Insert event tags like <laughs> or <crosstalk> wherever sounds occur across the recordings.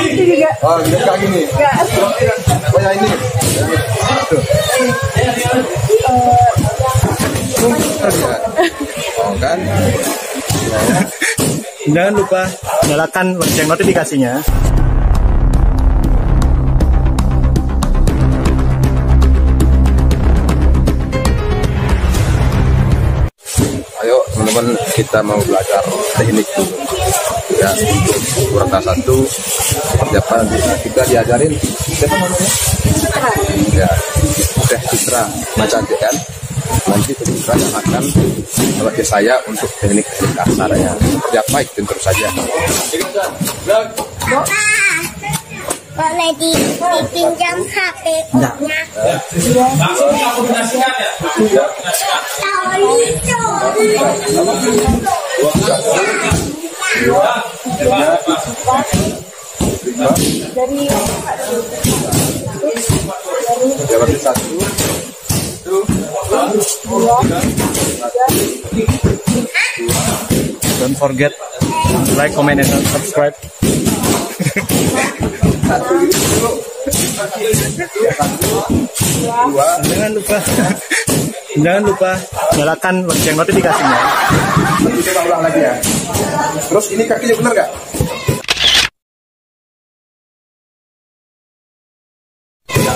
itu juga. Oh, jadi kayak gini. Enggak. Oh, ya ini. Tuh. Ya. Oh, kan? Jangan lupa nyalakan lonceng notifikasinya. Ayo teman-teman kita mau belajar teknik dulu. Ya, kurang satu nanti kita diajarin siapa namanya? Ya, Teh Citra Macantik kan? Nanti Citra yang akan melatih saya untuk kasar ya. Seperti apa ikutin terus saja. Boleh di, dipinjam HP nya. Ya, berarti satu, Don't forget like, comment, and subscribe. Jangan lupa Jangan lupa nyalakan lonceng notifikasinya. kita ulang lagi ya. Terus ini kakinya benar nggak?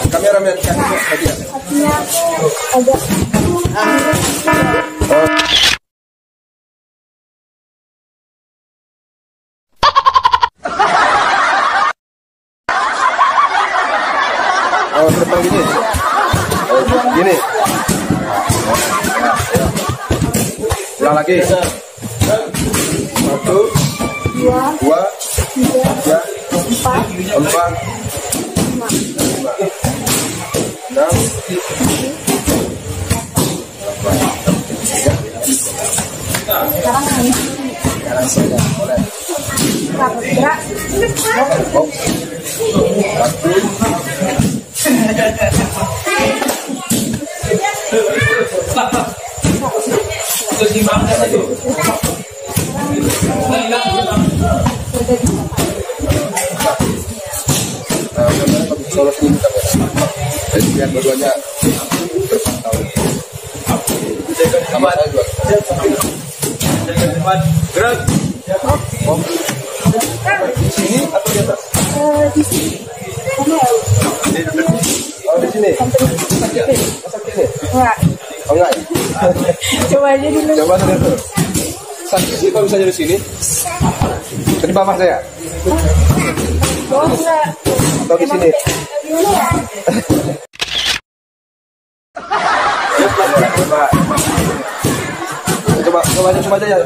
Kameramen kakinya ya. hatinya agak lagi. Satu, dua, dua, tiga, empat, empat, enam, sekarang ini sekarang saya boleh. gerak, gerak. Oh. Satu, Bagaimana kalau solo sini kamera? Jadi biar dua-duanya terpantau. Sama saya juga. Di sini atau di atas? Di sini. Kamu di sini. Masa sini? Enggak. Ya? <laughs> Coba aja dulu. Coba dulu. Sih kalau misalnya di sini. Di bawah saya Oh, enggak. atau di sini. Ya? <laughs> Coba. Coba coba aja coba aja ya.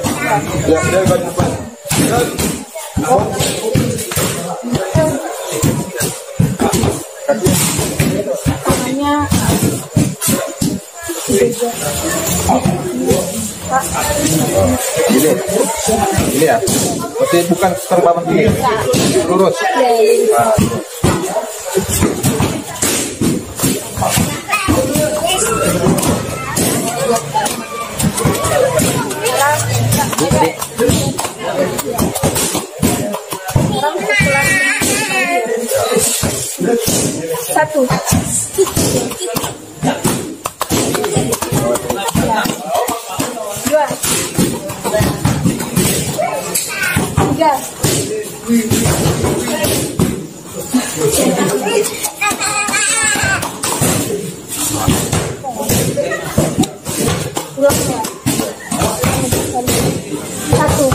Ya, dia Gini. Ini ya. Berarti bukan terbawah gini. Lurus. Nah. satu. Tiga. Satu.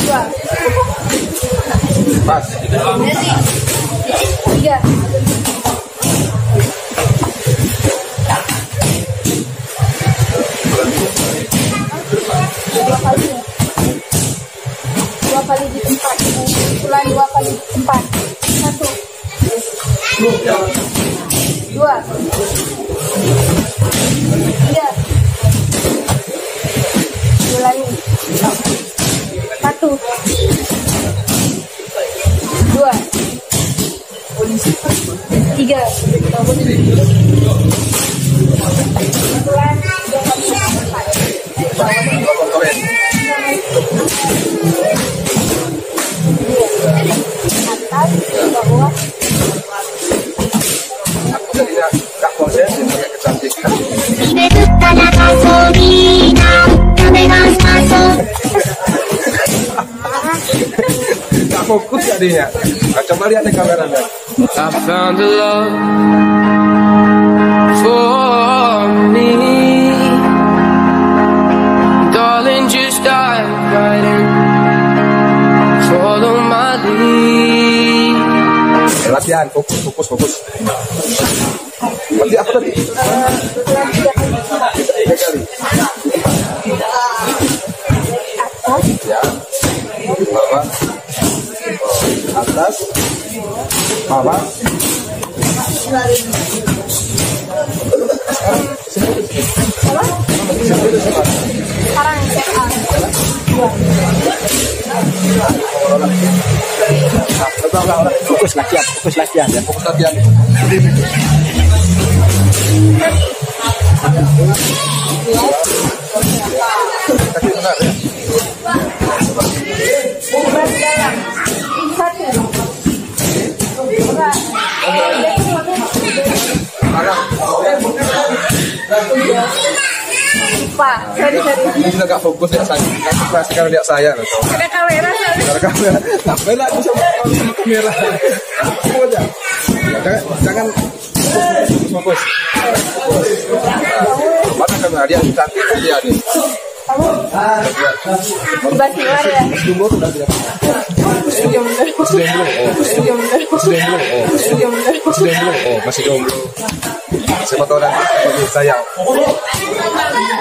Dua. Tiga. Ulang dua kali di tempat. Satu. Dua. Tiga. Ulangi. Satu. Dua. Tiga. Kali di Kapolda sebagai kecantikan. Fokus jadinya. Nah, coba lihat nih kameranya. I found love for me. Darling, just dive right in. Follow my lead. Latihan, fokus, fokus, fokus. Berarti apa tadi? Tiga kali. Ya. Bawah. Atas. Bawah. Sekarang SMA. Fokus latihan, fokus latihan ya. Fokus latihan. Pak. Ini sudah gak fokus lihat saya. Fokus sekarang lihat saya. loh. Ada kamera. Ada kamera. Ngapain lah bisa sama kamera? Ya, jangan, jangan fokus. Mana kamera dia? Cantik dia nih. Sebelah luar ya. Jumbo sudah tidak. Jomblo. Sudah belum? Oh, Jomblo. sudah belum? Oh, Jomblo. sudah belum? Oh, masih jomblo. Siapa tahu nanti sebagai sayang.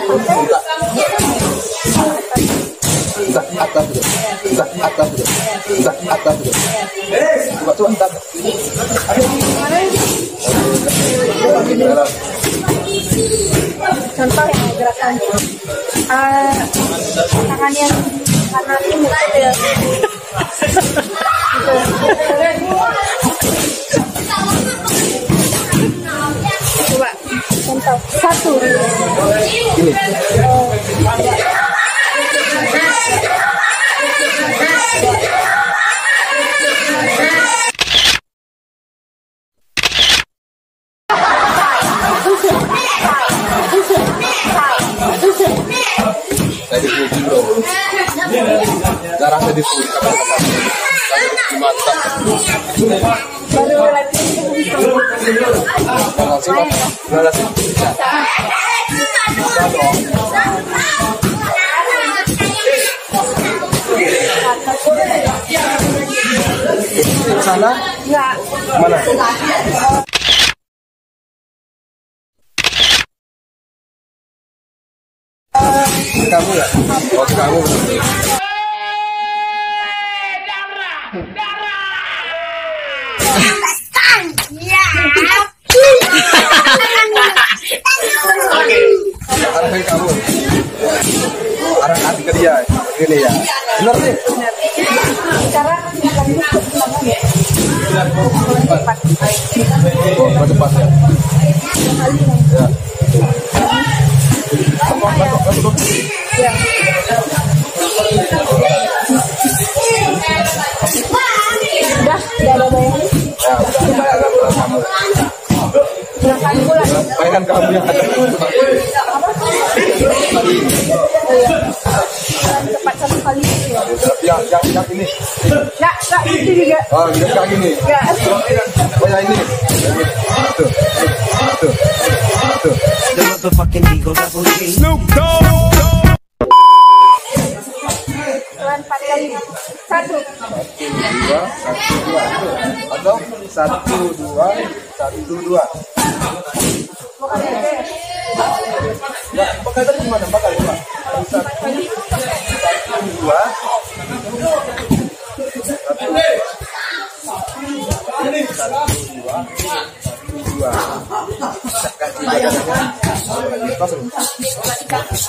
Entah. Entah atas dulu. Entah atas dulu. Entah atas dulu. Coba coba entah. Contoh ya gerakan. Ah, tangan yang kanan ini kecil. Coba contoh satu. Ini. Sana? Enggak. Mana? Kamu ya? Oh, kamu. Arahin kamu. Arah ke dia. Ini ya. Benar belakang ya. Oh, cepat ya. Ya. Ya. Udah, udah ada bayangin. Ya, bayangkan berat kamu. Gerakan bulan. Bayangkan kamu yang ada. Yang, yang, yang ini. Enggak, enggak gitu juga. Oh, yang kayak gini. Enggak. Oh, yang ini. Tuh. Tuh. Tuh. Pelan empat kali. Satu. Dua, satu, dua. Atau satu, dua, satu, dua.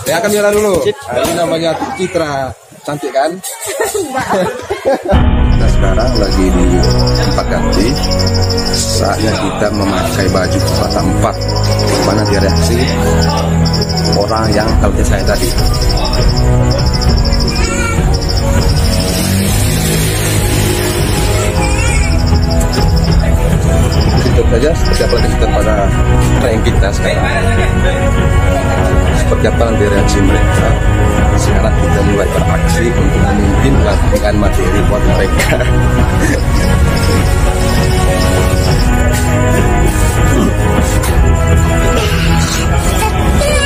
Ya akan jalan dulu. Nah, ini namanya Citra. Cantik kan? Kita sekarang lagi di tempat ganti. Saatnya kita memakai baju kota empat. Mana dia reaksi orang yang tahu saya tadi. Saja seperti apa kita pada tren kita sekarang. Seperti apa nanti reaksi mereka. Sekarang kita mulai beraksi untuk memimpin dengan materi buat mereka. <laughs>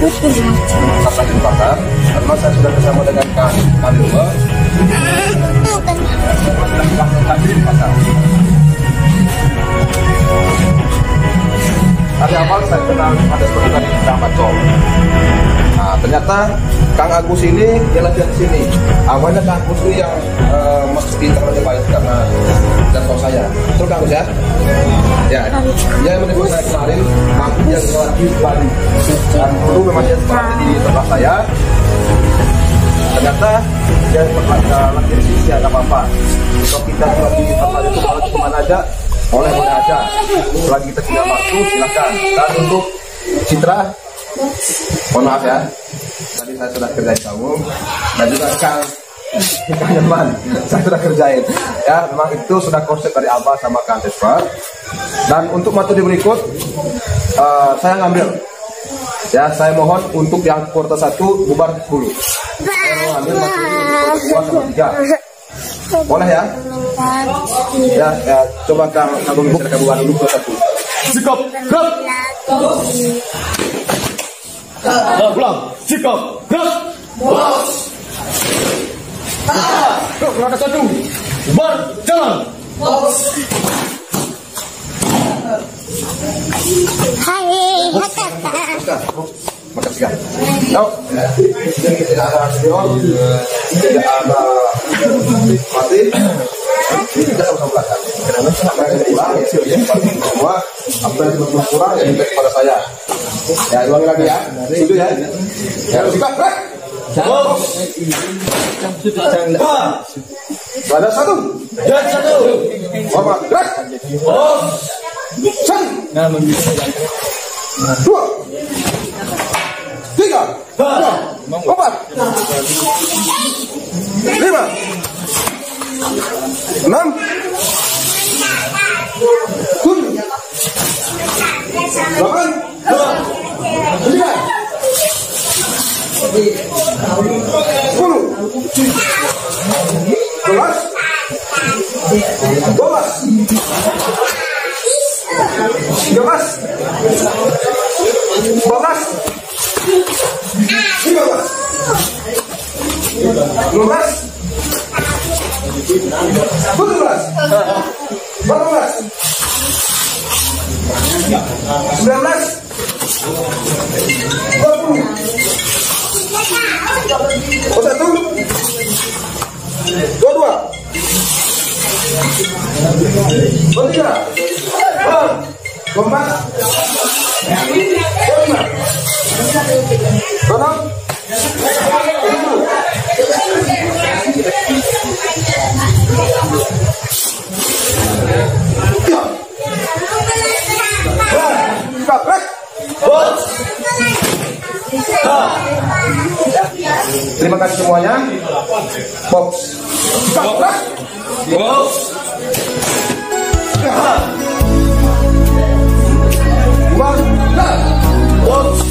di pasar, karena saya sudah bersama dengan Kang Agus ini dia latihan di sini. Awalnya Agus ini yang eh, masuk di internet baik karena jadwal saya. Kang Agus ya? Ya, dia menelpon saya kemarin, mampu yang lagi Bali. Dan dulu memang dia sekolah di tempat saya. Ternyata dia pernah latihan di sini ada apa-apa. Kalau kita lagi di tempat itu kalau cuma aja, boleh boleh aja. Selagi kita tidak mampu, silakan. Dan untuk Citra, mohon maaf ya tadi saya sudah kerjain kamu dan juga Kang <laughs> Nyaman. Saya sudah kerjain. Ya memang itu sudah konsep dari Abah sama Kang Tespa dan untuk materi berikut eh, saya ngambil. Ya saya mohon untuk yang kuartal satu bubar 10 saya mau ngambil materi dua sama tiga. Boleh ya? Ya, ya coba Kang silakan bubar dulu kuartal satu. Sikap, gerak. Nah, pulang. Sikap, gerak. Yuk, roda satu. Berjalan. Hai, hakata. Makasih kan. Tahu? Tidak ada tidak ada mati. Ini apa yang semua apa yang belum kurang ya minta kepada saya. Ya, ulangi lagi ya. Itu ya. Ya, sikap, gerak. Ada satu. Dan satu. Bapak, gerak. Satu. Dua. Tiga. Empat. Lima. Enam. 19 20 21 22 23 keempat kelima keenam tujuh. Terima kasih semuanya. Box. Box. Box. One, box. Box.